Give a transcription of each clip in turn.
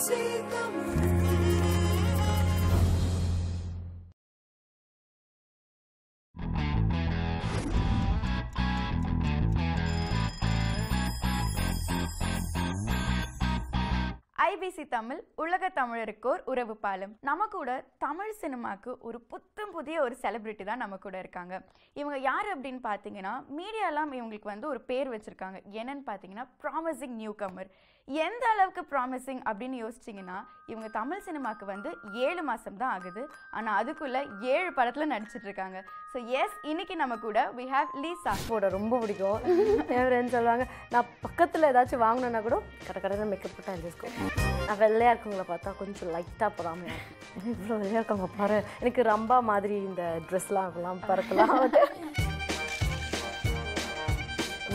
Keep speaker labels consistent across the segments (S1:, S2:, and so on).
S1: IBC Tamil உலக தமிழருக்கோர் உறவு பாலம். நம்ம கூட தமிழ் சினிமாக்கு ஒரு புத்தம் புதிய ஒரு செலிபிரிட்டி தான் நம்ம கூட இருக்காங்க. இவங்க யார் அப்படின்னு பார்த்தீங்கன்னா மீடியாலாம் இவங்களுக்கு வந்து ஒரு பேர் வச்சிருக்காங்க. என்னன்னு பார்த்தீங்கன்னா ப்ராமிசிங் நியூ கமர் எந்த அளவுக்கு ப்ராமிசிங் அப்படின்னு யோசிச்சிங்கன்னா இவங்க தமிழ் சினிமாவுக்கு வந்து ஏழு மாதம் தான் ஆகுது. ஆனால் அதுக்குள்ளே ஏழு படத்தில் நடிச்சிட்டு இருக்காங்க. ஸோ எஸ் இன்னைக்கு நம்ம கூட வி ஹாவ் லீசா
S2: போட ரொம்ப பிடிக்கும். என் ஃப்ரெண்ட்ஸ் சொல்லுவாங்க. நான் பக்கத்தில் ஏதாச்சும் வாங்கினேன்னா கூட கடை கடையில் மேக்கப் போட்டு எழுதிருக்கோம் நான் வெள்ளையாக இருக்கவங்கள பார்த்தா கொஞ்சம் லைட்டாக போகாமல் இவ்வளோ வெள்ளையாக இருக்கவங்க பாரு. எனக்கு ரம்பா மாதிரி இந்த ட்ரெஸ்லாம் இருக்கலாம் பறக்கலாம்.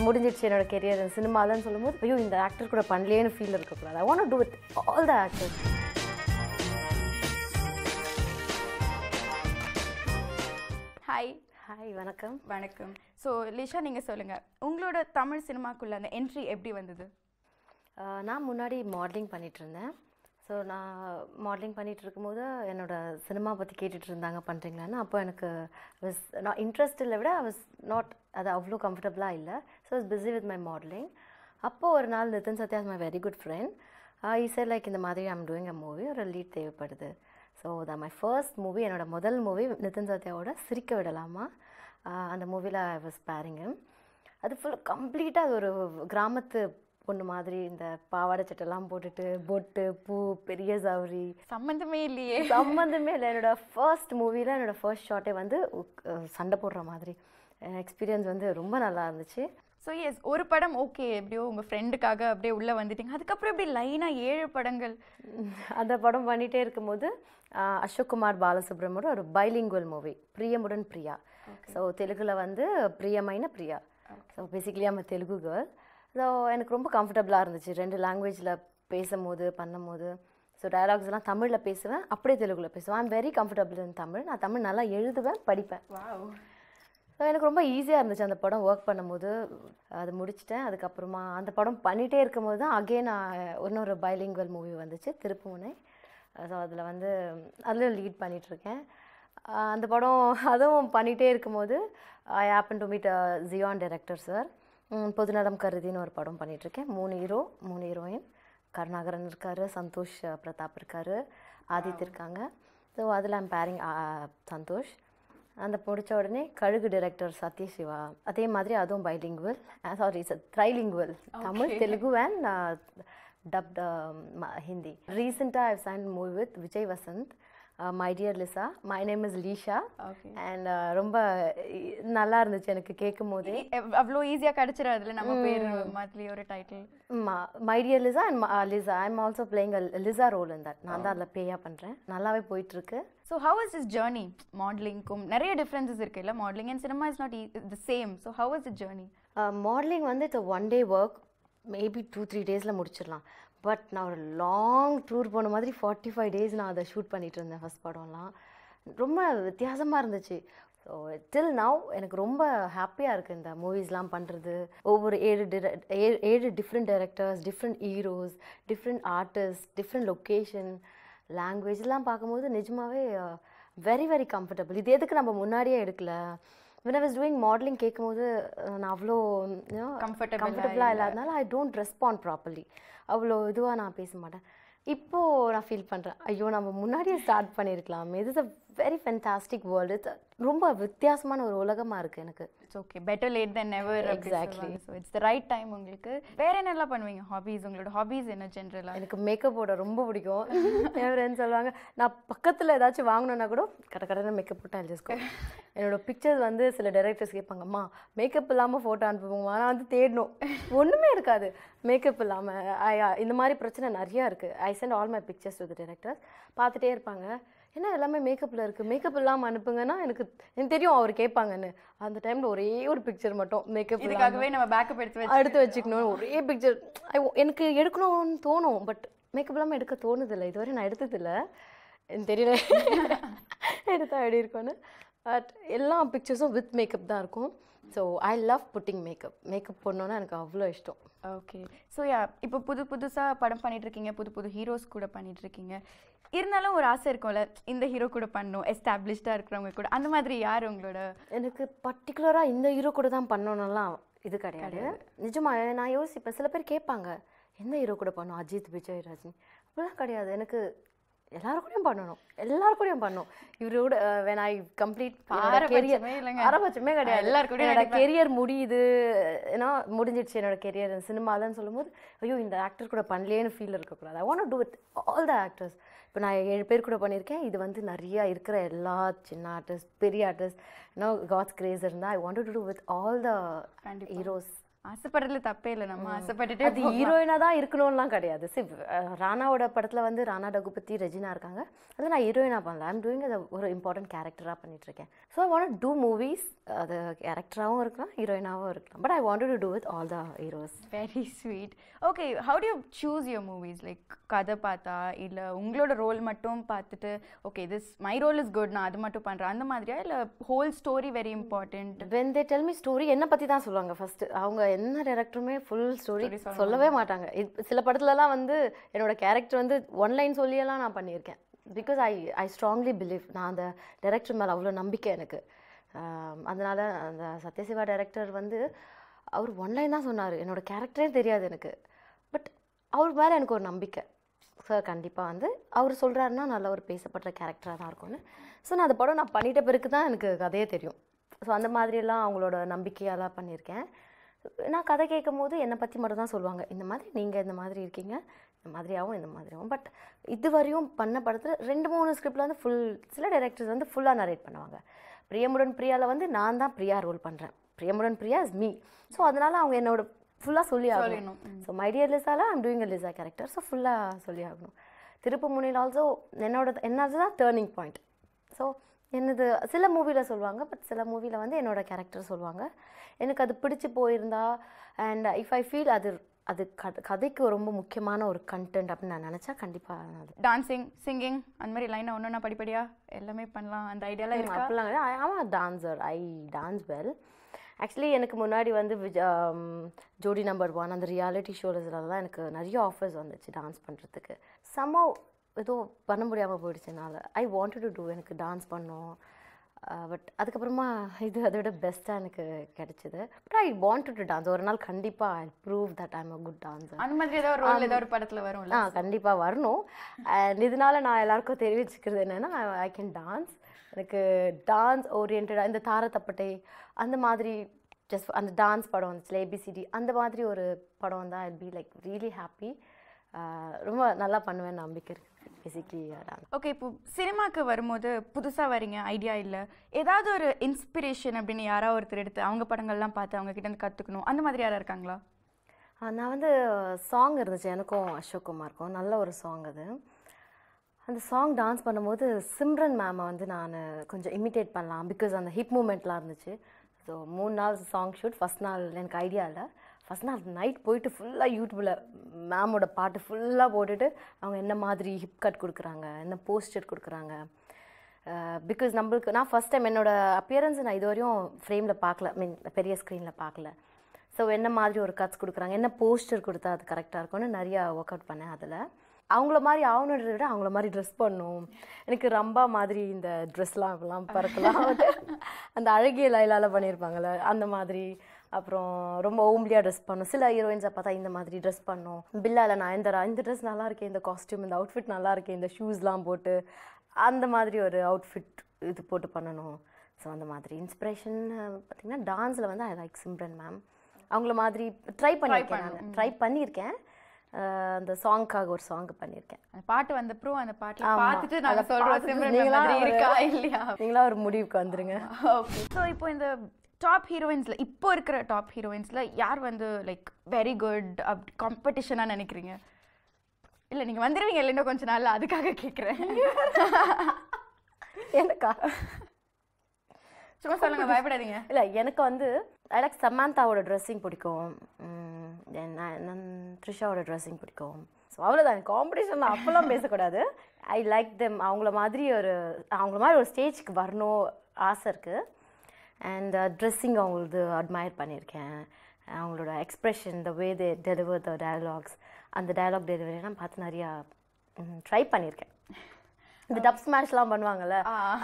S2: முடிஞ்சிடுச்சு என்னோட கெரியர் சினிமாலன்னு சொல்லும்போது ஐயோ இந்த ஆக்டர் கூட பண்ணலேன்னு ஃபீல் இருக்கக்கூடாது. I want do with all the actors
S1: hi
S2: hi வணக்கம்.
S1: வணக்கம். ஸோ லிஷா நீங்கள் சொல்லுங்கள் உங்களோட தமிழ் சினிமாக்குள்ள அந்த என்ட்ரி எப்படி வந்தது?
S2: நான் முன்னாடி மாடலிங் பண்ணிட்டு இருந்தேன். ஸோ நான் மாடலிங் பண்ணிகிட்டு இருக்கும்போது என்னோடய சினிமா பற்றி கேட்டுட்டு இருந்தாங்க பண்ணுறீங்களான்னு அப்போ எனக்கு விஸ் நான் இன்ட்ரெஸ்ட் இல்லை விட ஐ வாஸ் நாட் அது அவ்வளோ கம்ஃபர்டபுளாக இல்லை. So is busy with my modeling அப்போது ஒரு நாள் Nitin Satya my very good friend easier like இந்த மாதிரி ஐம் டூயிங் அ மூவி ஒரு லீட் தேவைப்படுது. So the my first movie என்னோடய முதல் மூவி நிதின் சத்யாவோட சிரிக்க விடலாமா? Uh, அந்த மூவியில் ஐ வாஸ் பேரிங்கம் அது ஃபுல் கம்ப்ளீட்டாக அது ஒரு கிராமத்து பொண்ணு மாதிரி இந்த பாவாடை சட்டெல்லாம் போட்டுட்டு பொட்டு பூ பெரிய சௌரி
S1: சம்மந்தமே இல்லையே.
S2: சம்மந்தமே இல்லை. என்னோட ஃபர்ஸ்ட் மூவியில் என்னோட ஃபர்ஸ்ட் ஷாட்டே வந்து சண்டை போடுற மாதிரி. எக்ஸ்பீரியன்ஸ் வந்து ரொம்ப நல்லா இருந்துச்சு.
S1: ஸோ எஸ் ஒரு படம் ஓகே எப்படியோ உங்கள் ஃப்ரெண்டுக்காக அப்படியே உள்ளே வந்துட்டீங்க. அதுக்கப்புறம் எப்படி லைனாக ஏழு படங்கள்?
S2: அந்த படம் பண்ணிகிட்டே இருக்கும்போது ஆஹ், அசோக் குமார் பாலசுப்ரமணியோட ஒரு bilingual movie Priyamudan Priya. So தெலுங்குல வந்து பிரியமைன பிரியா. ஸோ பேசிக்கலி நம்ம தெலுங்கு கேர்ள் ஸோ எனக்கு ரொம்ப கம்ஃபர்டபுளாக இருந்துச்சு. ரெண்டு லாங்குவேஜில் பேசும்போது பண்ணும்போது. ஸோ டயலாக்ஸ் எல்லாம் தமிழில் பேசுவேன் அப்படியே தெலுங்குல பேசுவேன். I'm very comfortable in Tamil. நான் தமிழ் நல்லா எழுதுவேன் படிப்பேன். ஸோ எனக்கு ரொம்ப ஈஸியாக இருந்துச்சு அந்த படம் ஒர்க் பண்ணும்போது. அது முடிச்சிட்டேன். அதுக்கப்புறமா அந்த படம் பண்ணிகிட்டே இருக்கும்போது தான் அகெயின் இன்னொரு பைலிங்குவல் மூவி வந்துச்சு திருப்புமுனை. ஸோ அதில் வந்து அதில் லீட் பண்ணிகிட்ருக்கேன் அந்த படம் அதுவும் பண்ணிகிட்டே இருக்கும்போது I happen to meet Jiyan director sir பொதுநலம் கருதின்னு ஒரு படம் பண்ணிகிட்ருக்கேன் மூணு ஹீரோ மூணு ஹீரோயின். கருணாகரன் இருக்கார் சந்தோஷ் பிரதாப் இருக்கார் ஆதித் இருக்காங்க. ஸோ அதில் ஐம் பேரிங் சந்தோஷ். அந்த முடிச்ச உடனே கழுகு டைரக்டர் சத்யசிவா அதே மாதிரி அதுவும் bilingual sorry trilingual Tamil Telugu and dubbed Hindi. ரீசெண்டாக I sign movie with Vijay Vasanth my dear Lisa my name is Leesha and ரொம்ப நல்லா இருந்துச்சு எனக்கு கேட்கும் போதே.
S1: அவ்வளோ ஈஸியாக கிடச்சிடாதுல நம்ம பேர் மாதிரி ஒரு title
S2: my dear Lisa and Lisa I am also playing Lisa role in that. நான் தான் அதில் பேயாக பண்ணுறேன் நல்லாவே போயிட்டுருக்கு.
S1: So how is is journey மாடலிங்க்கும் நிறைய டிஃப்ரென்சஸ் இருக்கு இல்லை? Modeling and cinema is not the same so how is is journey
S2: modeling வந்து it's one day work maybe two three டேஸில் முடிச்சிடலாம். பட் நான் ஒரு லாங் டூர் போன மாதிரி ஃபார்ட்டி ஃபைவ் டேஸ் நான் அதை ஷூட் பண்ணிட்டு இருந்தேன் ஃபஸ்ட் படம்லாம். ரொம்ப வித்தியாசமாக இருந்துச்சு. ஸோ டில் நவ் எனக்கு ரொம்ப ஹாப்பியாக இருக்குது இந்த மூவிஸ்லாம் பண்ணுறது ஒவ்வொரு ஏழு ஏழு ஏழு different directors different heroes different artist different location லாங்குவேஜ்லாம் பார்க்கும்போது நிஜமாவே வெரி வெரி கம்ஃபர்டபுள் இது எதுக்கு நம்ம முன்னாடியே எடுக்கல? When I was doing modeling கேட்கும்போது நான் அவ்வளோ கம்ஃபர்டபுளாக இல்லாதனால ஐ டோன்ட் ரெஸ்பாண்ட் ப்ராப்பர்லி அவ்வளோ இதுவாக நான் பேச மாட்டேன். இப்போது நான் ஃபீல் பண்ணுறேன் ஐயோ நம்ம முன்னாடியே ஸ்டார்ட் பண்ணியிருக்கலாம் இது த வெரி ஃபென்டாஸ்டிக் வேர்ல்டு ரொம்ப வித்தியாசமான ஒரு உலகமாக இருக்குது எனக்கு.
S1: It's okay better late then never
S2: Exactly.
S1: So it's the right time உங்களுக்கு. வேற என்னெல்லாம் பண்ணுவீங்க? ஹாபீஸ் உங்களோட ஹாபீஸ் என்ன ஜென்ரலாக
S2: எனக்கு மேக்கப் போட ரொம்ப பிடிக்கும். என் ஃப்ரெண்ட்ஸ் சொல்லுவாங்க நான் பக்கத்தில் ஏதாச்சும் வாங்கினேன்னா கூட கடை கடையில் மேக்கப் போட்டு அழிச்சிருக்கோம் என்னோட பிக்சர்ஸ் வந்து சில டைரக்டர்ஸ் கேட்பாங்கம்மா மேக்கப் இல்லாமல் ஃபோட்டோ அனுப்புவோம்மா. நான் வந்து தேடணும். ஒன்றுமே இருக்காது. மேக்கப் இல்லாமல் இந்த மாதிரி பிரச்சனை நிறையா இருக்குது I sent all my pictures to directors பார்த்துட்டே இருப்பாங்க. என்ன எல்லாமே மேக்கப்பில் இருக்குது மேக்கப் இல்லாமல் அனுப்புங்கன்னா எனக்கு எனக்கு தெரியும் அவர் கேட்பாங்கன்னு. அந்த டைமில் ஒரே ஒரு பிக்சர் மட்டும் மேக்கப்
S1: இதுக்காகவே நம்ம பேக்கப் எடுத்து
S2: எடுத்து வச்சுக்கணும் ஒரே பிக்சர் எனக்கு எடுக்கணும்னு தோணும் பட் மேக்கப் இல்லாமல் எடுக்க தோணுதில்லை. இதுவரை நான் எடுத்ததில்லை. எனக்கு தெரியல. எடுத்தா எப்படி இருக்கும்னு. பட் எல்லா பிக்சர்ஸும் வித் மேக்கப் தான் இருக்கும். So I love putting makeup makeup போடணுன்னா எனக்கு அவ்வளோ இஷ்டம்.
S1: ஓகே ஸோ யா இப்போ புது புதுசாக படம் பண்ணிட்டு இருக்கீங்க புது புது ஹீரோஸ் கூட பண்ணிட்டு இருக்கீங்க இருந்தாலும் ஒரு ஆசை இருக்கும்ல இந்த ஹீரோ கூட பண்ணணும் எஸ்டாப்ளிஷ்டாக இருக்கிறவங்க கூட. அந்த மாதிரி யார் உங்களோட?
S2: எனக்கு பர்டிகுலராக இந்த ஹீரோ கூட தான் பண்ணணும்லாம் இது கிடையாது. நிஜமா நான் யோசிப்பேன். சில பேர் கேட்பாங்க எந்த ஹீரோ கூட பண்ணணும்? அஜித் விஜய் ரஜினி? அப்படிலாம் கிடையாது. எனக்கு எல்லாரும் கூடயும் பண்ணணும். எல்லாரும் கூடயும் பண்ணணும் இவரோட வென் ஐ கம்ப்ளீட்
S1: இல்லைங்க.
S2: ஆரம்பட்சமே கிடையாது.
S1: எல்லார் கூடயும்
S2: என்னோட கெரியர் முடியுது. ஏன்னா முடிஞ்சிடுச்சு என்னோட கெரியர் சினிமாலன்னு சொல்லும்போது ஐயோ இந்த ஆக்டர் கூட பண்ணலேன்னு ஃபீல் இருக்கக்கூடாது. I want do with all the actors இப்போ நான் ஏழு பேர் கூட பண்ணியிருக்கேன். இது வந்து நிறைய இருக்கிற எல்லா சின்ன ஆர்டிஸ்ட் பெரிய ஆர்டிஸ்ட் இன்னோ காட்ஸ் கிரேஸ் இருந்தால் I want to do with all the. Heroes
S1: ஆசைப்படுறதுல தப்பே இல்லை. நம்ம ஆசைப்பட்டுட்டே
S2: அது ஹீரோயினாக தான் இருக்கணும்லாம் கிடையாது. சி ராணாவோட படத்தில் வந்து ராணா டகுபதி ரெஜினா இருக்காங்க. அதில் நான் ஹீரோயினாக பண்ணல. ஐம் டூயிங் அதை ஒரு இம்பார்ட்டன்ட் கேரக்டராக பண்ணிட்டு இருக்கேன் so I want do movies அது கேரக்டராகவும் இருக்கலாம் ஹீரோயினாகவும் இருக்கலாம். But I want to do with all the heroes
S1: very sweet okay how do you choose your movies like கதை பார்த்தா இல்லை உங்களோட ரோல் மட்டும் பார்த்துட்டு okay this my role is good நான் அது மட்டும் பண்ணுறேன் அந்த மாதிரியா? இல்லை whole story very important
S2: when they tell me story என்னை பற்றி தான் சொல்லுவாங்க ஃபர்ஸ்ட் அவங்க என்ன டேரக்டருமே ஃபுல் ஸ்டோரி சொல்லவே மாட்டாங்க. சில படத்துலலாம் வந்து என்னோட கேரக்டர் வந்து ஒன் லைன் சொல்லியெல்லாம் நான் பண்ணியிருக்கேன். Because I I strongly believe நான் அந்த டேரக்டர் மேலே அவ்வளோ நம்பிக்கை எனக்கு. அதனால அந்த சத்யசிவா டைரக்டர் வந்து அவர் ஒன் லைன் தான் சொன்னார். என்னோட கேரக்டரே தெரியாது எனக்கு. பட் அவர் மேலே எனக்கு ஒரு நம்பிக்கை. சார் கண்டிப்பாக வந்து அவர் சொல்கிறாருன்னா நல்ல ஒரு பேசப்படுற கேரக்டராக தான் இருக்கும்னு. ஸோ நான் அந்த படம் நான் பண்ணிட்ட பிறகு தான் எனக்கு கதையே தெரியும். ஸோ அந்த மாதிரியெல்லாம் அவங்களோட நம்பிக்கையெல்லாம் பண்ணியிருக்கேன். நான் கதை கேட்கும் போது என்னை பற்றி மட்டும் தான் சொல்லுவாங்க. இந்த மாதிரி நீங்கள் இந்த மாதிரி இருக்கீங்க. இந்த மாதிரியாகவும் இந்த மாதிரியாகவும் பட் இதுவரையும் பண்ண படத்தில் ரெண்டு மூணு ஸ்கிரிப்டில் வந்து ஃபுல் சில டைரக்டர்ஸ் வந்து ஃபுல்லாக நரேட் பண்ணுவாங்க. பிரியமுடன் பிரியாவில் வந்து நான் தான் பிரியா ரோல் பண்ணுறேன் Priyamudan Priya is me so அதனால் அவங்க என்னோட ஃபுல்லாக சொல்லி ஆகணும். So my dear லிசால I'm doing a Lisa character so ஃபுல்லாக சொல்லி ஆகணும். திருப்பு முனையில் ஆல்சோ என்னோட என்னது தான் டேர்னிங் பாயிண்ட் ஸோ என்னது சில மூவியில் சொல்லுவாங்க பட் சில மூவியில் வந்து என்னோட கேரக்டர் சொல்லுவாங்க. எனக்கு அது பிடிச்சு போயிருந்தா அண்ட் இஃப் ஐ ஃபீல் அது அது கத கதைக்கு ரொம்ப முக்கியமான ஒரு கண்டென்ட் அப்படின்னு நான் நினச்சா கண்டிப்பாக அது.
S1: டான்சிங் சிங்கிங் அந்த மாதிரி லைனை ஒன்று படிப்படியா எல்லாமே பண்ணலாம். அந்த ஐடியாலாம் இருக்கா?
S2: அப்படிலாம் கிடையாது ஆமாம் dancer I dance well actually எனக்கு முன்னாடி வந்து விஜ ஆம், ஜோடி நம்பர் ஒன் அந்த ரியாலிட்டி ஷோஸ்லாம் எனக்கு நிறைய ஆஃபர்ஸ் வந்துச்சு டான்ஸ் பண்ணுறதுக்கு சம ஏதோ பண்ண முடியாமல் போயிடுச்சு என்னால். ஐ வாண்டட் டு டூ எனக்கு டான்ஸ் பண்ணோம் பட் அதுக்கப்புறமா இது அதை விட பெஸ்ட்டாக எனக்கு கிடைச்சிது. But I want to dance ஒரு நாள் கண்டிப்பாக I prove that I'm a good dancer
S1: அந்த மாதிரி ஏதோ ஒரு ரோல் ஏதோ ஒரு படத்துல வரும்ல?
S2: ஆ கண்டிப்பாக வரணும். அண்ட் இதனால நான் எல்லாருக்கும் தெரிவிச்சுக்கிறது என்னென்னா ஐ கேன் டான்ஸ் எனக்கு டான்ஸ் ஓரியன்டாக இந்த தாரத்தப்பட்டை அந்த மாதிரி ஜஸ்ட் அந்த டான்ஸ் படம் வந்துச்சுல ஏபிசிடி அந்த மாதிரி ஒரு படம் தான் I be like really happy ரொம்ப நல்லா பண்ணுவேன் நம்பிக்கை இருக்குது பேசிக்லி டான்ஸ்
S1: ஓகே இப்போ சினிமாக்கு வரும்போது புதுசாக வரீங்க ஐடியா இல்லை. ஏதாவது ஒரு இன்ஸ்பிரேஷன் அப்படின்னு யாராவது ஒருத்தர் எடுத்து அவங்க படங்கள்லாம் பார்த்து அவங்க கிட்ட இருந்து கற்றுக்கணும் அந்த மாதிரி யாராவது இருக்காங்களா?
S2: நான் வந்து சாங் இருந்துச்சு. எனக்கும் அசோக் குமாருக்கும். நல்ல ஒரு சாங் அது. அந்த சாங் டான்ஸ் பண்ணும்போது சிம்ரன் மேமை வந்து நான் கொஞ்சம் இமிட்டேட் பண்ணலாம். பிகாஸ் அந்த ஹிப் மூமெண்ட்லாம் இருந்துச்சு. ஸோ மூணு நாள் சாங் ஷூட் ஃபஸ்ட் நாள் எனக்கு ஐடியா இல்லை. ஃபஸ்ட் நாள் நைட் போயிட்டு ஃபுல்லாக யூடியூப்பில் மேமோட பாட்டு ஃபுல்லாக போட்டுட்டு அவங்க என்ன மாதிரி ஹிப் கட் கொடுக்குறாங்க என்ன போஸ்டர் கொடுக்குறாங்க. பிகாஸ் நம்மளுக்கு நான் ஃபஸ்ட் டைம் என்னோட அப்பியரன்ஸ் நான் இது வரையும் ஃப்ரேமில் பார்க்கல மீன் பெரிய ஸ்க்ரீனில் பார்க்கல ஸோ என்ன மாதிரி ஒரு கட்ஸ் கொடுக்குறாங்க என்ன போஸ்டர் கொடுத்தா அது கரெக்டாக இருக்கும்னு நிறையா ஒர்க் அவுட் பண்ணேன் அதில். அவங்கள மாதிரி ஆகணுன்றத விட அவங்கள மாதிரி ட்ரெஸ் பண்ணும். எனக்கு ரம்பா மாதிரி இந்த ட்ரெஸ்லாம் இப்பெல்லாம் பறக்கலாம். அந்த அழகிய லைலால பண்ணியிருப்பாங்கல்ல அந்த மாதிரி. அப்புறம் ரொம்ப ஓம்லியாக ட்ரெஸ் பண்ணும். சில ஹீரோயின்ஸை பார்த்தா இந்த மாதிரி ட்ரெஸ் பண்ணும். பில்லால நான் இந்த இந்த ட்ரெஸ் நல்லா இருக்கே இந்த காஸ்டியூம் இந்த அவுட்ஃபிட் நல்லா இருக்கே இந்த ஷூஸ்லாம் போட்டு அந்த மாதிரி ஒரு அவுட்ஃபிட் இது போட்டு பண்ணணும். ஸோ அந்த மாதிரி இன்ஸ்பிரேஷன் பார்த்தீங்கன்னா டான்ஸில் வந்து ஐ லைக் சிம்ரன் மேம் அவங்கள மாதிரி ட்ரை பண்ணியிருக்கேன் நான். ட்ரை பண்ணியிருக்கேன் அந்த சாங்க்காக ஒரு சாங் பண்ணியிருக்கேன்
S1: அந்த பாட்டு வந்தப்புறம் அந்த பாட்டில்
S2: ஆமா.
S1: பார்த்துட்டு நாங்கள் சொல்கிறோம்
S2: நீங்களா ஒரு முடிவுக்கு வந்துருங்க.
S1: ஓகே. ஸோ இப்போ இந்த டாப் ஹீரோயின்ஸில் இப்போ இருக்கிற டாப் ஹீரோயின்ஸில் யார் வந்து லைக் வெரி குட் அப் காம்படிஷனாக நினைக்கிறீங்க? இல்லை நீங்கள் வந்துடுவீங்க இல்லை இன்னும் கொஞ்ச நாள்ல அதுக்காக கேட்குறேன்
S2: எனக்கா?
S1: சும்மா சொல்லுங்க பயப்படாதீங்க.
S2: இல்லை எனக்கு வந்து லைக் சமாந்தாவோட ட்ரெஸ்ஸிங் பிடிக்கும். த்ரிஷாவோட ட்ரெஸ்ஸிங் பிடிக்கும். ஸோ அவ்வளோதான் காம்படிஷன் அப்போல்லாம் பேசக்கூடாது. ஐ லைக் தெம் அவங்கள மாதிரி ஒரு அவங்கள மாதிரி ஒரு ஸ்டேஜ்க்கு வரணும் ஆசை இருக்குது அண்ட் ட்ரெஸ்ஸிங் அவங்களது அட்மயர் பண்ணியிருக்கேன். அவங்களோட expression the way they deliver the dialogues அந்த டயலாக் டெலிவரிலாம் பார்த்து நிறையா ட்ரை பண்ணியிருக்கேன். இந்த டப் ஸ்மாஷ்லாம் பண்ணுவாங்கல்ல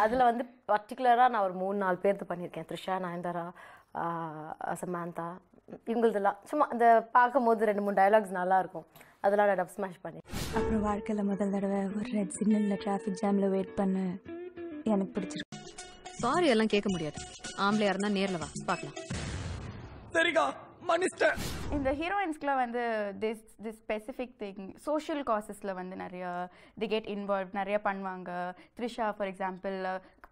S2: அதில் வந்து பர்டிகுலராக நான் ஒரு மூணு நாலு பேர்த்து பண்ணியிருக்கேன். த்ரிஷா நயன்தாரா சமாந்தா இவங்களதெல்லாம். சும்மா அந்த பார்க்கும்போது ரெண்டு மூணு டயலாக்ஸ் நல்லா இருக்கும் அதெல்லாம் நான் டப் ஸ்மாஷ் பண்ணி
S3: அப்புறம் வாழ்க்கையில் முதல் தடவை ஒரு ரெட் சிக்னலில் டிராஃபிக் ஜாமில் வெயிட் பண்ண எனக்கு பிடிச்சிருக்கு.
S4: சாரி எல்லாம் கேட்க முடியாது. ஆம்பளையா இருந்தா நேர்ல வா பார்க்கலாம்.
S5: சரிக்கா மன்னிச்சிட்டேன்
S1: இந்த ஹீரோயின்ஸ்க்குலாம் வந்து this this specific thing social காசஸில் வந்து நிறைய தி கெட் இன்வால்வ் நிறைய பண்ணுவாங்க. த்ரிஷா ஃபார் எக்ஸாம்பிள்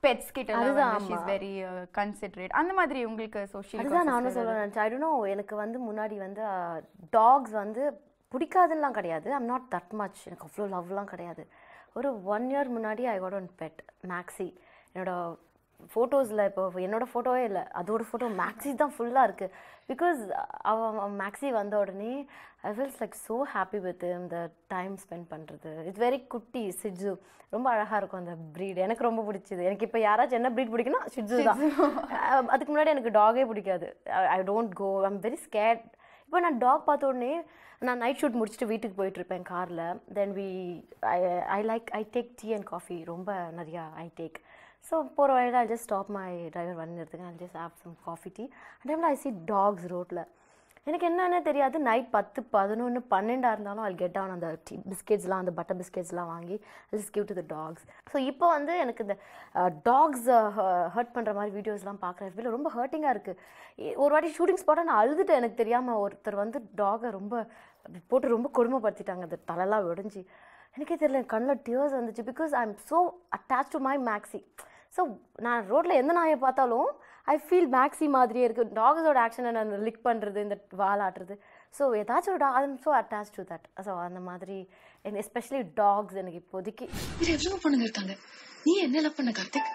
S1: பெட்ஸ் கிட்ட ஷீஸ் வெரி கன்சிடரேட் அந்த மாதிரி உங்களுக்கு சோஷியல்
S2: அதுதான் நானும் சொல்ல நினச்சேன் ஐ நோ எனக்கு வந்து முன்னாடி வந்து டாக்ஸ் வந்து பிடிக்காதுலாம் கிடையாது. ஐம் நாட் தட் மச் எனக்கு அவ்வளோ லவ்லாம் கிடையாது. ஒரு ஒன் இயர் முன்னாடி I got one pet Maxie என்னோட ஃபோட்டோஸில் இப்போ என்னோட ஃபோட்டோவே இல்லை. அதோட ஃபோட்டோ மேக்ஸி தான் ஃபுல்லாக இருக்குது பிகாஸ் அவன் மேக்ஸி வந்த உடனே I feels like so happy with இந்த டைம் ஸ்பெண்ட் பண்ணுறது இட்ஸ் வெரி குட்டி சிஜு ரொம்ப அழகாக இருக்கும் அந்த ப்ரீட் எனக்கு ரொம்ப பிடிச்சது. எனக்கு இப்போ யாராச்சும் என்ன ப்ரீட் பிடிக்குன்னா சிஜு தான். அதுக்கு முன்னாடி எனக்கு டாகே பிடிக்காது. I don't go I'm very scared இப்போ நான் டாக் பார்த்த உடனே நான் நைட் ஷூட் முடிச்சுட்டு வீட்டுக்கு போயிட்டு இருப்பேன் காரில் then we I I like I take tea and coffee ரொம்ப நிறையா ஐ டேக் ஸோ போகிற வழியில் I just stop my driver வண்டி எடுத்துங்க I just have some coffee tea டைமில் ஐ சி டாக்ஸ் ரோட்டில் எனக்கு என்னென்ன தெரியாது. நைட் பத்து பதினொன்று பன்னெண்டாக இருந்தாலும் அல் கெட் ஆன் அந்த டீ பிஸ்கெட்ஸ்லாம் அந்த பட்டர் பிஸ்கெட்ஸ்லாம் வாங்கி just give to the dogs so இப்போ வந்து எனக்கு இந்த டாக்ஸ் ஹர்ட் பண்ணுற மாதிரி வீடியோஸ்லாம் பார்க்குறேன் ஃபீல் ரொம்ப ஹர்ட்டிங்காக இருக்குது ஒரு வாட்டி ஷூட்டிங் ஸ்பாட்டாக நான் அழுதுட்டேன். எனக்கு தெரியாமல் ஒருத்தர் வந்து டாகை ரொம்ப போட்டு ரொம்ப கொடுமைப்படுத்திட்டாங்க. அந்த தலைலாம் உடஞ்சி எனக்கே தெரியல. கண்ணில் டியர்ஸ் வந்துச்சு. Because I am so attach to my Maxie so நான் ரோட்டில் எந்த நாயை பார்த்தாலும் ஐ ஃபீல் மேக்ஸி மாதிரியே இருக்குது டாக்ஸோட ஆக்ஷனை நான் லிக் பண்ணுறது இந்த வால் ஆட்டுறது ஸோ ஏதாச்சும் ஒரு dog I am so attach to that so அந்த மாதிரி எஸ்பெஷலி டாக்ஸ் எனக்கு இப்போதைக்கு.
S6: இது எவ்வளவு பொண்ணுங்க இருக்காங்க? நீ என்ன லவ் பண்ண கார்த்திக்?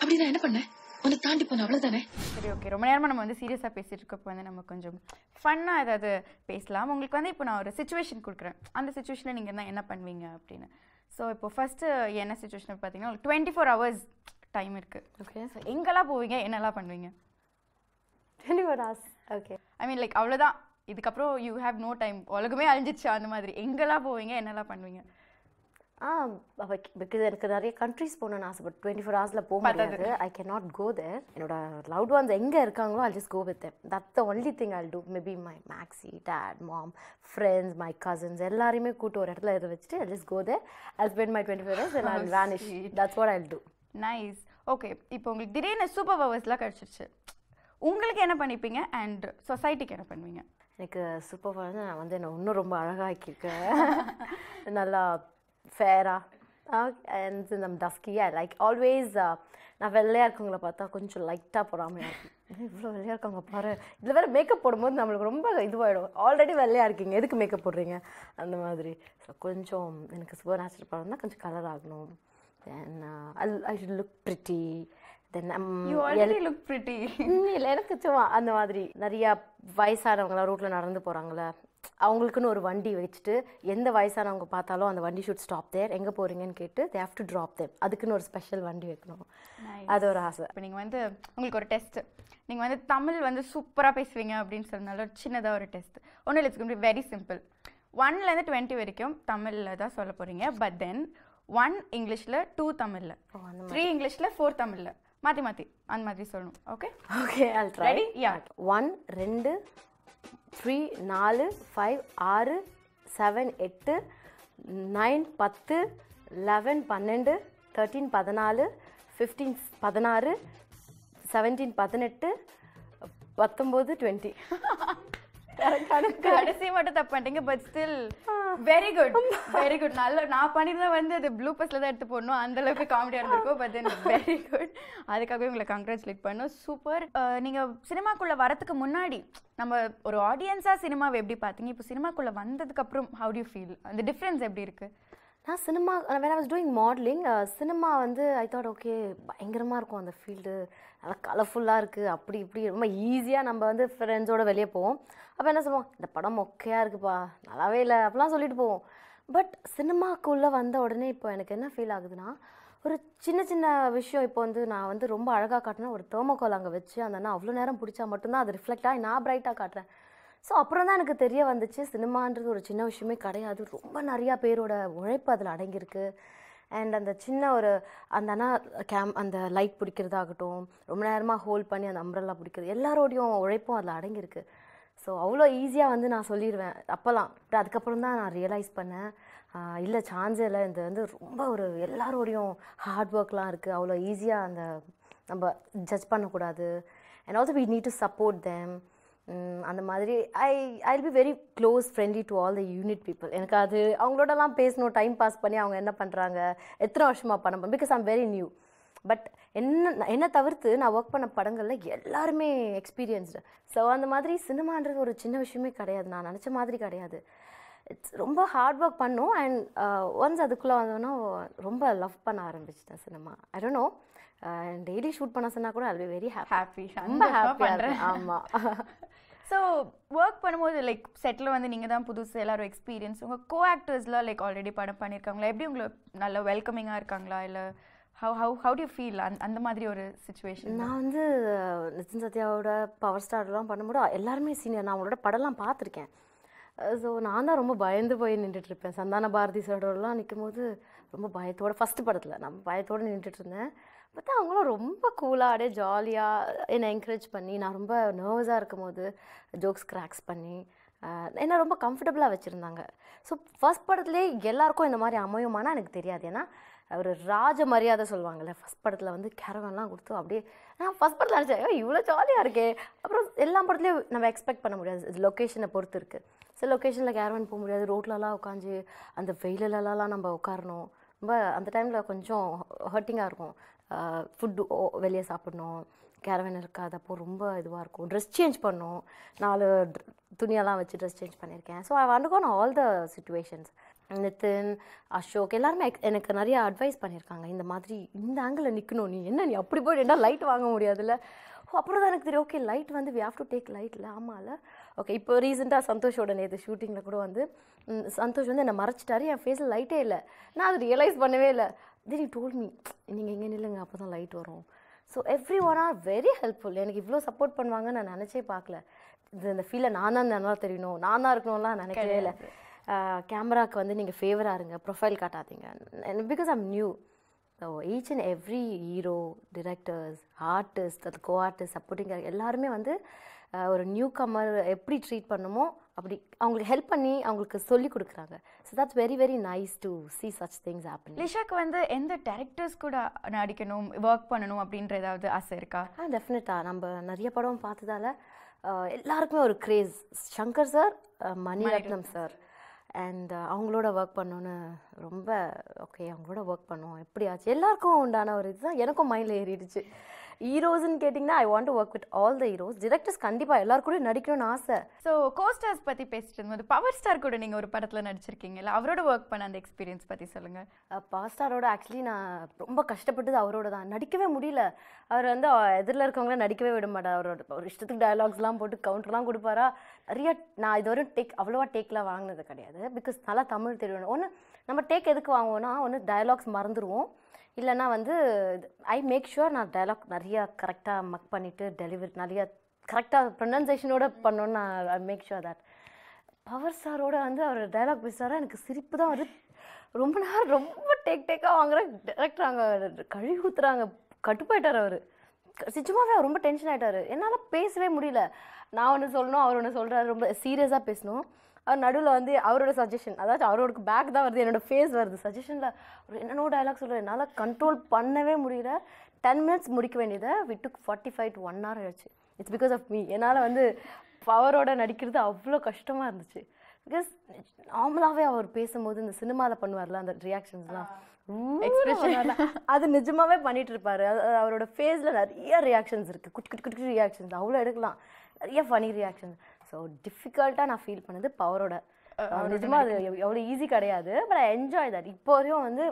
S6: அப்படி நான் என்ன பண்ணேன்? உன்னை தாண்டி போன அவ்வளவுதானே?
S1: சரி ஓகே ரொம்ப நேரமாக நம்ம வந்து சீரியஸாக பேசிட்டு இருக்கப்போ வந்து நம்ம கொஞ்சம் ஃபன்னாக ஏதாவது பேசலாம். உங்களுக்கு வந்து இப்போ நான் ஒரு சுச்சுவேஷன் கொடுக்குறேன். அந்த சுச்சுவேஷனில் நீங்கள் தான் என்ன பண்ணுவீங்க அப்படின்னு. ஸோ இப்போ ஃபஸ்ட்டு என்ன சுச்சுவேஷன் பார்த்தீங்கன்னா டுவெண்ட்டி ஃபோர் ஹவர்ஸ் டைம் இருக்குது
S2: ஓகே
S1: ஸோ எங்கெல்லாம் போவீங்க? என்னெல்லாம் பண்ணுவீங்க?
S2: Twenty four hours okay
S1: I mean like அவ்வளோதான் இதுக்கப்புறம் யூ ஹேவ் நோ டைம் உலகமே அழிஞ்சிச்சு அந்த மாதிரி. எங்கெல்லாம் போவீங்க? என்னெல்லாம் பண்ணுவீங்க?
S2: ஆ பிகாஸ் எனக்கு நிறைய கண்ட்ரிஸ் போகணும்னு ஆசைப்பட் டுவெண்ட்டி ஃபோர் ஹவர்ஸில் போக முடியாது. ஐ கேன் நாட் கோ தேர் என்னோட லவுட் ஒன்ஸ் எங்கே இருக்காங்களோ I just go with that the only thing I do maybe my Maxie dad mom friends my cousins எல்லாரையுமே கூட்டு ஒரு இடத்துல இதை வச்சுட்டு I just go there I spend my twenty four hours and vanish that's what I do
S1: nice okay இப்போ உங்களுக்கு திடீர்னு super பவர்ஸ்லாம் கிடச்சிருச்சு. உங்களுக்கு என்ன பண்ணிப்பீங்க? அண்ட் சொசைட்டிக்கு என்ன பண்ணுவீங்க?
S2: எனக்கு சூப்பர் வந்து நான் வந்து என்னை இன்னும் ரொம்ப அழகாக்கியிருக்கேன். நல்லா ஃபேராக அண்ட் நம்ம டஸ்கியாக லைக் ஆல்வேஸ் நான் வெள்ளையாக இருக்கவங்கள பார்த்தா கொஞ்சம் லைட்டாக போடாமல் இருக்கும் இவ்வளோ வெள்ளையாக இருக்காங்க பாரு. இதில் வேறு மேக்கப் போடும்போது நம்மளுக்கு ரொம்ப இதுவாகிடும் ஆல்ரெடி வெள்ளையாக இருக்கீங்க. எதுக்கு மேக்கப் போடுறீங்க? அந்த மாதிரி. ஸோ கொஞ்சம் எனக்கு சூப்பர் நேச்சுரல் படம் தான் கொஞ்சம் கலர் ஆகணும். Then I should look pretty then
S1: look pretty
S2: இல்லை எனக்கு சும்மா அந்த மாதிரி. நிறையா வயசானவங்களாம் ரோட்டில் நடந்து போகிறாங்களே அவங்களுக்குன்னு ஒரு வண்டி வச்சுட்டு எந்த வயசானவங்க பார்த்தாலும் அந்த வண்டி ஷுட் ஸ்டாப் தேர் எங்கே போகிறீங்கன்னு கேட்டு they have to drop them அதுக்குன்னு ஒரு ஸ்பெஷல் வண்டி வைக்கணும். அது ஒரு ஆசை.
S1: இப்போ நீங்கள் வந்து உங்களுக்கு ஒரு டெஸ்ட் நீங்கள் வந்து தமிழ் வந்து சூப்பராக பேசுவீங்க அப்படின்னு சொன்னால ஒரு சின்னதாக ஒரு டெஸ்ட் ஒன்றும் இல்லை இட்ஸ் வெரி சிம்பிள் ஒன்லேருந்து டுவெண்ட்டி வரைக்கும் தமிழில் தான் சொல்ல போகிறீங்க பட் தென் ஒன் இங்கிலீஷில் டூ தமிழில். த்ரீ இங்கிலீஷில் ஃபோர் தமிழில். மாற்றி மாற்றி அந்த மாதிரி சொல்லணும். Okay
S2: okay
S1: Ready? Yeah.
S2: One ரெண்டு த்ரீ நாலு ஃபைவ் ஆறு செவன் எட்டு நைன் பத்து லெவன் பன்னெண்டு தேர்ட்டீன் பதினாலு ஃபிஃப்டீன் பதினாறு செவன்டீன் பதினெட்டு பத்தொம்போது டுவெண்ட்டி
S1: கடைசி மட்டும் தப்பு பண்ணிட்டீங்க but still very good very good நல்ல நான் பண்ணியிருந்தா வந்து அது ப்ளூ பஸ்ல தான் எடுத்து போடணும். அந்த அளவுக்கு காமெடியா இருந்திருக்கும் பட் தென் வெரி குட் அதுக்காகவே உங்களை கங்க்ராச்சுலேட் பண்ணும். சூப்பர் நீங்க சினிமாக்குள்ள வரதுக்கு முன்னாடி நம்ம ஒரு ஆடியன்ஸா சினிமாவை எப்படி பார்த்தீங்க? இப்போ சினிமாக்குள்ள வந்ததுக்கு அப்புறம் ஹவு டு ஃபீல் அந்த டிஃப்ரென்ஸ் எப்படி இருக்கு?
S2: நான் சினிமா வேற வாஸ் டூயிங் மாடலிங் சினிமா வந்து ஐ தாட் ஓகே பயங்கரமாக இருக்கும் அந்த ஃபீல்டு நல்லா கலர்ஃபுல்லாக இருக்குது அப்படி இப்படி ரொம்ப ஈஸியாக நம்ம வந்து ஃப்ரெண்ட்ஸோடு வெளியே போவோம். அப்போ என்ன சொல்லுவோம்? இந்த படம் மொக்கையாக இருக்குப்பா நல்லாவே இல்லை அப்படிலாம் சொல்லிட்டு போவோம். பட் சினிமாக்குள்ளே வந்த உடனே இப்போ எனக்கு என்ன ஃபீல் ஆகுதுன்னா ஒரு சின்ன சின்ன விஷயம் இப்போ வந்து நான் வந்து ரொம்ப அழகாக காட்டினா ஒரு தேர்மோகால் அங்கே வச்சு அந்த அண்ணா அவ்வளோ நேரம் பிடிச்சா மட்டும்தான் அது ரிஃப்ளெக்ட் ஆகி நான் பிரைட்டாக காட்டுறேன். ஸோ அப்புறம் தான் எனக்கு தெரிய வந்துச்சு சினிமான்றது ஒரு சின்ன விஷயமே கிடையாது. ரொம்ப நிறையா பேரோட உழைப்பு அதில் அடங்கியிருக்கு. அண்ட் அந்த சின்ன ஒரு அந்த அண்ணா கேம் அந்த லைட் பிடிக்கிறதாகட்டும் ரொம்ப நேரமாக ஹோல்ட் பண்ணி அந்த அம்ப்ரல்லா பிடிக்கிறது எல்லாரோடையும் உழைப்பும் அதில் அடங்கியிருக்கு. ஸோ அவ்வளோ ஈஸியாக வந்து நான் சொல்லிடுவேன் அப்போல்லாம் பட் அதுக்கப்புறம் தான் நான் ரியலைஸ் பண்ணேன் இல்லை சான்ஸே இல்லை. இது வந்து ரொம்ப ஒரு எல்லாரோடையும் ஹார்ட் ஒர்க்லாம் இருக்குது அவ்வளோ ஈஸியாக அந்த நம்ம ஜட்ஜ் பண்ணக்கூடாது. And also we need to support them அந்த மாதிரி. I I be very close friendly to all the unit people எனக்கு அது அவங்களோடலாம் பேசணும் டைம் பாஸ் பண்ணி அவங்க என்ன பண்ணுறாங்க எத்தனை வருஷமாக பண்ண because I'm very new but என்ன என்ன தவிர்த்து நான் ஒர்க் பண்ண படங்களில் எல்லாருமே எக்ஸ்பீரியன்ஸ்டு ஸோ அந்த மாதிரி சினிமான்றது ஒரு சின்ன விஷயமே கிடையாது. நான் நினச்ச மாதிரி கிடையாது. இட்ஸ் ரொம்ப ஹார்ட் ஒர்க் பண்ணோம். அண்ட் ஒன்ஸ் அதுக்குள்ளே வந்தோன்னா ரொம்ப லவ் பண்ண ஆரம்பிச்சிட்டேன் cinema I don't know daily shoot பண்ண சொன்னால் கூட அது வெரி ஹாப்பி
S1: ஹாப்பி
S2: ரொம்ப ஹாப்பியாக ஆமாம்
S1: ஸோ ஒர்க் பண்ணும்போது லைக் செட்டில் வந்து நீங்கள் தான் புதுசு எல்லாரும் எக்ஸ்பீரியன்ஸ் உங்கள் கோ ஆக்டர்ஸ்லாம் லைக் ஆல்ரெடி படம் பண்ணியிருக்காங்களா எப்படி உங்களை நல்ல வெல்கமிங்காக இருக்காங்களா? இல்லை how how how do feel அந்த அந்த மாதிரி ஒரு சுச்சுவேஷன்
S2: நான் வந்து நிதின் சத்யாவோட பவர் ஸ்டார்லாம் பண்ணும்போது எல்லாருமே சீனியர் நான் அவங்களோட படம்லாம் பார்த்துருக்கேன். ஸோ நான் தான் ரொம்ப பயந்து போய் நின்றுட்டு இருப்பேன் சந்தான பாரதி சாரோடலாம் நிற்கும் போது ரொம்ப பயத்தோட ஃபஸ்ட்டு படத்தில் நான் பயத்தோடு நின்றுட்டு இருந்தேன் பார்த்தா அவங்களும் ரொம்ப கூலாக அப்படியே ஜாலியாக என்னை என்கரேஜ் பண்ணி நான் ரொம்ப நர்வஸாக இருக்கும் போது ஜோக்ஸ் கிராக்ஸ் பண்ணி என்ன ரொம்ப கம்ஃபர்டபுளாக வச்சுருந்தாங்க. ஸோ ஃபர்ஸ்ட் படத்துலேயே எல்லாருக்கும் இந்த மாதிரி அமையுமானா எனக்கு தெரியாது. ஏன்னா ஒரு ராஜ மரியாதை சொல்லுவாங்கள்ல ஃபஸ்ட் படத்தில் வந்து கேரவன்லாம் கொடுத்து அப்படியே நான் ஃபஸ்ட் படத்தில் நினச்சேன் இவ்வளோ ஜாலியாக இருக்கே. அப்புறம் எல்லா படத்துலேயும் நம்ம எக்ஸ்பெக்ட் பண்ண முடியாது லொக்கேஷனை பொறுத்து இருக்குது சில லொக்கேஷனில் கேரவன் போக முடியாது. ரோட்லலாம் உட்காந்து அந்த வெயிலெல்லாம் நம்ம உட்காரணும் ரொம்ப அந்த டைமில் கொஞ்சம் ஹர்ட்டிங்காக இருக்கும். ஃபுட்டு வெளியே சாப்பிடணும். கேரவன் இருக்காது அப்போ ரொம்ப இதுவாக இருக்கும். ட்ரெஸ் சேஞ்ச் பண்ணும். நாலு துணியெல்லாம் வச்சு ட்ரெஸ் சேஞ்ச் பண்ணியிருக்கேன். So I undergone all the situations Nitin Ashok எல்லாருமே எனக்கு நிறைய அட்வைஸ் பண்ணியிருக்காங்க. இந்த மாதிரி இந்த ஆங்கிளில் நிற்கணும் நீ என்ன நீ அப்படி போய் லைட் வாங்க முடியாதுல்ல? அப்புறம் தான் எனக்கு தெரியும் ஓகே லைட் வந்து வி ஹாவ் டு டேக் லைட்டில் ஆமாம்ல ஓகே இப்போ ரீசெண்டாக சந்தோஷோட நேற்று ஷூட்டிங்கில் கூட வந்து சந்தோஷ் வந்து என்னை மறைச்சிட்டாரு என் ஃபேஸில் லைட்டே இல்லை. நான் அதை ரியலைஸ் பண்ணவே இல்லை. தென் டோல் மீ நீங்கள் எங்கே நில்லுங்க அப்போ தான் லைட் வரும். So everyone are very helpful எனக்கு இவ்வளோ சப்போர்ட் பண்ணுவாங்கன்னு நான் நினச்சே பார்க்கல. இது இந்த ஃபீலை நான் தான் நல்லா தெரியணும் நான் தான் இருக்கணும்லாம் நினைக்கவே இல்லை. கேமராக்கு வந்து நீங்கள் ஃபேவராக இருங்க profile காட்டாதீங்க. Because I'm new each and every hero directors artist அது கோ ஆர்டிஸ்ட் சப்போர்ட்டிங் எல்லாருமே வந்து ஒரு நியூ கமர் எப்படி ட்ரீட் பண்ணுமோ அப்படி அவங்களுக்கு ஹெல்ப் பண்ணி அவங்களுக்கு சொல்லி கொடுக்குறாங்க. So that's very very nice to see such things happening.
S1: லிஷாக்கு வந்து எந்த டேரக்டர்ஸ் கூட நடிக்கணும் ஒர்க் பண்ணணும் அப்படின்ற ஏதாவது ஆசை இருக்கா?
S2: ஆ டெஃபினட்டாக நம்ம நிறைய படம் பார்த்ததால எல்லாருக்குமே ஒரு craze Shankar sir Maniratnam sir and அவங்களோட ஒர்க் பண்ணணுன்னு ரொம்ப ஓகே அவங்களோட ஒர்க் பண்ணுவோம். எப்படியாச்சு எல்லாருக்கும் உண்டான ஒரு இதுதான். எனக்கும் மைண்டில் ஏறிடுச்சு. ஹீரோஸ்ன்னு கேட்டிங்கன்னா I want to work with all the heroes directors கண்டிப்பாக எல்லாரும் கூட நடிக்கணும்னு ஆசை.
S1: ஸோ கோஸ்டார்ஸ் பற்றி பேசிட்டு இருக்கும்போது பவர் ஸ்டார் கூட நீங்கள் ஒரு படத்தில் நடிச்சிருக்கீங்கல்ல அவரோட ஒர்க் பண்ண அந்த எக்ஸ்பீரியன்ஸ் பற்றி சொல்லுங்கள்
S2: பாஸ்டாரோட ஆக்சுவலி நான் ரொம்ப கஷ்டப்பட்டது அவரோட தான். நடிக்கவே முடியல. அவர் வந்து எதிரில் இருக்கவங்கள நடிக்கவே விட மாட்டார். அவரோட ஒரு இஷ்டத்துக்கு டயலாக்ஸ்லாம் போட்டு கவுண்டர்லாம் கொடுப்பாரா? நிறைய நான் இதுவரையும் டேக் அவ்வளோவா டேக்கில் வாங்கினது கிடையாது. பிகாஸ் நல்லா தமிழ் தெரியணும் ஒன்று நம்ம டேக் எதுக்கு வாங்குவோம்னா ஒன்று டயலாக்ஸ் மறந்துடுவோம் இல்லைன்னா வந்து ஐ மேக் ஷுர் நான் டயலாக் நிறையா கரெக்டாக மக் பண்ணிவிட்டு டெலிவரி நிறையா கரெக்டாக ப்ரொனன்சேஷனோட பண்ணணுன்னு நான் I make sure that Power சாரோட வந்து அவர் டைலாக் பேசுகிறாரா எனக்கு சிரிப்பு தான் வருது. ரொம்ப நேரம் ரொம்ப டேக் டேக்காக வாங்குற டேரக்டர் அங்கே கழுவி ஊற்றுறாங்க கட்டுப்பாயிட்டார் அவர். நிஜமாவே அவர் ரொம்ப டென்ஷன் ஆகிட்டார் என்னால் பேசவே முடியல. நான் ஒன்று சொல்லணும் அவர் ஒன்று சொல்கிறாரு ரொம்ப சீரியஸாக பேசணும். அவர் நடுவில் வந்து அவரோட சஜஷன் அதாவது அவரோட பேக் தான் வருது என்னோட ஃபேஸ் வருது. சஜஷனில் அவர் என்னென்னோ டயலாக் சொல்கிறார் என்னால் கண்ட்ரோல் பண்ணவே முடியல. டென் மினிட்ஸ் முடிக்க வேண்டியதை விட்டு forty five to one hour ஆயிடுச்சு. இட்ஸ் பிகாஸ் ஆஃப் மீ என்னால் வந்து பவரோட நடிக்கிறது அவ்வளோ கஷ்டமாக இருந்துச்சு. பிகாஸ் நார்மலாகவே அவர் பேசும்போது இந்த சினிமாவில் பண்ணுவார்ல அந்த ரியாக்ஷன்ஸ்லாம் எக்ஸ்பிரஷன் அது நிஜமாவே பண்ணிட்டு இருப்பாரு. அவரோட ஃபேஸில் நிறைய ரியாக்ஷன்ஸ் இருக்குது குட்டி குட்டி குட்டி ரியாக்ஷன்ஸ் அவ்வளோ எடுக்கலாம். நிறைய ஃபனி ரியாக்ஷன்ஸ் ஸோ டிஃபிகல்ட்டாக நான் ஃபீல் பண்ணது பவரோட. நிஜமாக அது எவ்- எவ்வளோ ஈஸி கிடையாது பட் ஐ என்ஜாய் தட் இப்போ வரையும் வந்து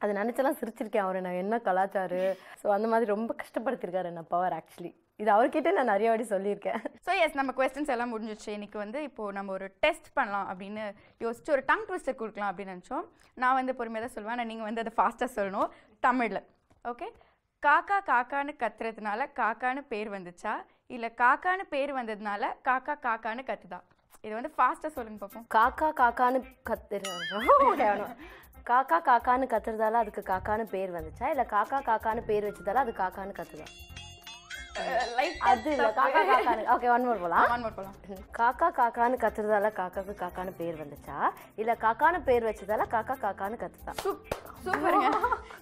S2: அது நினச்செல்லாம் சிரிச்சிருக்கேன் அவர். நான் என்ன கலாச்சாரு? ஸோ அந்த மாதிரி ரொம்ப கஷ்டப்படுத்திருக்காரு என்ன பவர் ஆக்சுவலி இது அவர்கிட்ட நான் நிறைய வாட்டி சொல்லியிருக்கேன்.
S1: ஸோ எஸ் நம்ம கொஸ்டின்ஸ் எல்லாம் முடிஞ்சிச்சு இன்னைக்கு வந்து இப்போ நம்ம ஒரு டெஸ்ட் பண்ணலாம் அப்படின்னு யோசிச்சு ஒரு டங் ட்விஸ்டர் கொடுக்கலாம் அப்படின்னு நினச்சோம். நான் வந்து பொறுமையாக தான் சொல்லுவேன் ஆனால் நீங்கள் வந்து அதை ஃபாஸ்ட்டாக சொல்லணும். தமிழில். ஓகே காக்கா காக்கான்னு கத்துறதுனால காக்கான்னு பேர் வந்துச்சா? இல்லை காக்கான்னு பேர் வந்ததுனால காக்கா காக்கான்னு கத்துதா. இது வந்து ஃபாஸ்ட்டாக சொல்லுங்க பார்ப்போம்
S2: காக்கா காக்கான்னு கத்துரு காக்கா காக்கான்னு கத்துறதால அதுக்கு காக்கான்னு பேர் வந்துச்சா? இல்லை காக்கா காக்கான்னு பேர் வச்சதால அது காக்கான்னு கத்துதா? அது இல்ல காக்கா காக்கான்னு. ஓகே ஒன் மோர் போலாம்.
S1: ஒன் மோர்
S2: காக்கா காக்கான்னு கத்துறதால காக்காக்கு காக்கான்னு பேர் வந்துச்சா? இல்ல காக்கான்னு பேர் வச்சதால காக்கா காக்கான்னு கத்துதா?
S1: சூப்பருங்க.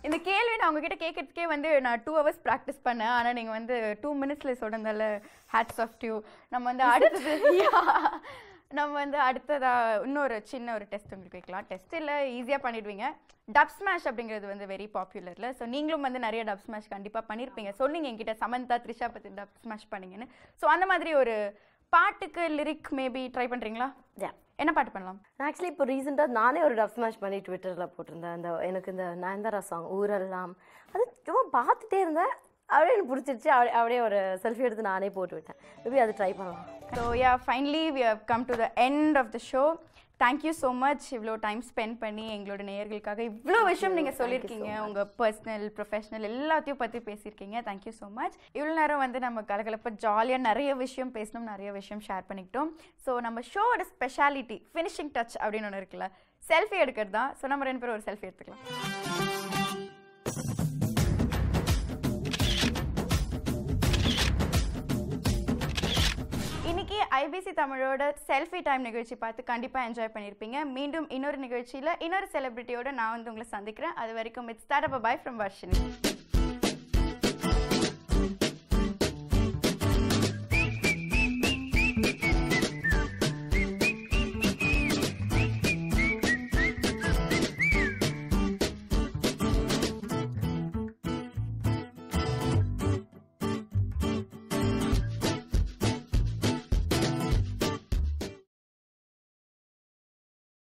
S1: இந்த கேள்வி நான் உங்ககிட்ட கேட்கறதுக்கே வந்து நான் டூ ஹவர்ஸ் ப்ராக்டிஸ் பண்ணேன். ஆனால் நீங்கள் வந்து டூ மினிட்ஸில் சொன்னதால ஹேட்ஸ் ஆஃப் டியூ நம்ம வந்து அடுத்தது. நம்ம வந்து அடுத்ததா இன்னொரு சின்ன ஒரு டெஸ்ட் உங்களுக்கு வைக்கலாம். டெஸ்ட் இல்லை ஈஸியாக பண்ணிடுவீங்க. டப் ஸ்மாஷ் அப்படிங்கிறது வந்து வெரி பாப்புலர்ல ஸோ நீங்களும் வந்து நிறைய டப் ஸ்மாஷ் கண்டிப்பாக பண்ணியிருப்பீங்க சொன்னீங்க என்கிட்ட சமந்தா த்ரிஷா பற்றி டப் ஸ்மாஷ் பண்ணீங்கன்னு. ஸோ அந்த மாதிரி ஒரு பாட்டுக்கு லிரிக் மேபி ட்ரை பண்ணுறீங்களா. என்ன பாட்டு பண்ணலாம்?
S2: ஆக்சுவலி இப்போ ரீசெண்டாக நானே ஒரு டப் ஸ்மாஷ் பண்ணி ட்விட்டரில் போட்டிருந்தேன். அந்த எனக்கு இந்த நயன்தாரா சாங் ஊரெல்லாம். அது சும்மா பார்த்துட்டே இருந்தேன். அப்படியே எனக்கு பிடிச்சிருச்சு. அப்படியே அப்படியே ஒரு செல்ஃபி எடுத்து நானே போட்டு விட்டேன். மேபி அது ட்ரை பண்ணலாம்.
S1: So yeah finally we have come to the end of the show thank you so much இவ்வளோ டைம் ஸ்பெண்ட் பண்ணி எங்களோட நேயர்களுக்காக இவ்வளோ விஷயம் நீங்கள் சொல்லியிருக்கீங்க. உங்கள் பர்சனல் ப்ரொஃபஷனல் எல்லாத்தையும் பற்றி பேசியிருக்கீங்க. தேங்க்யூ ஸோ மச் இவ்வளோ நேரம் வந்து நம்ம கலகலப்பாக ஜாலியாக நிறைய விஷயம் பேசணும் நிறைய விஷயம் ஷேர் பண்ணிக்கிட்டோம். ஸோ நம்ம ஷோவோட ஸ்பெஷாலிட்டி ஃபினிஷிங் டச் அப்படின்னு ஒன்று இருக்குல்ல செல்ஃபி எடுக்கிறது? தான் ஸோ நம்ம ரெண்டு பேரும் ஒரு செல்ஃபி எடுத்துக்கலாம். ஐபிசி தமிழோட செல்ஃபி டைம் நிகழ்ச்சி பார்த்து கண்டிப்பாக என்ஜாய் பண்ணியிருப்பீங்க மீண்டும் இன்னொரு நிகழ்ச்சியில் இன்னொரு செலிபிரிட்டியோட நான் வந்து உங்களை சந்திக்கிறேன். அது வரைக்கும் it's start up bye from Varshini